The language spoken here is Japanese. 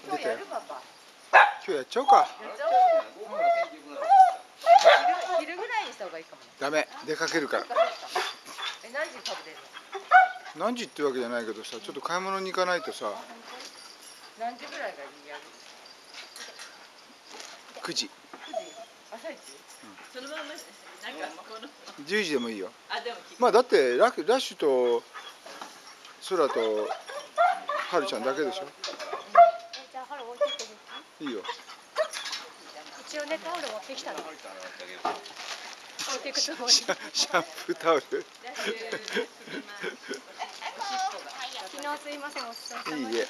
日やっちゃおうかやっちゃおう昼昼ぐらいにした方がいいかもね。ダメ。出かけるから。何時に食べてるの？何時ってわけじゃないけどさちょっと買い物に行かないとさ。何時ぐらいがいいやる？9時。9時？朝一そのままなんかこの。10時でもいいよ。あでもまあだってララッシュと空とはるちゃんだけでしょいいいよ。一応ねタオル持ってきたの。置いていくつもりシャンプータオル。昨日すいませんお疲れ様いいえ